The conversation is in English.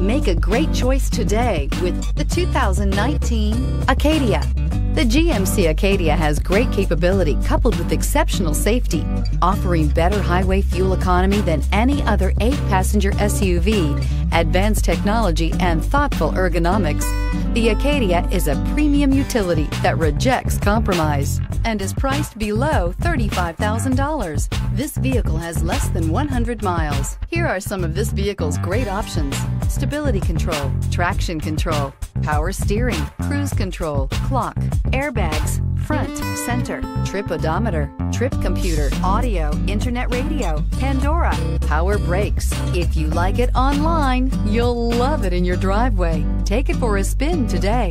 Make a great choice today with the 2019 Acadia. The GMC Acadia has great capability coupled with exceptional safety, offering better highway fuel economy than any other eight passenger SUV, advanced technology, and thoughtful ergonomics. The Acadia is a premium utility that rejects compromise and is priced below $35,000. This vehicle has less than 100 miles. Here are some of this vehicle's great options stability control, traction control, power steering, cruise control, clock, airbags, center, trip odometer, trip computer, audio, internet radio, Pandora, power brakes. If you like it online, you'll love it in your driveway. Take it for a spin today.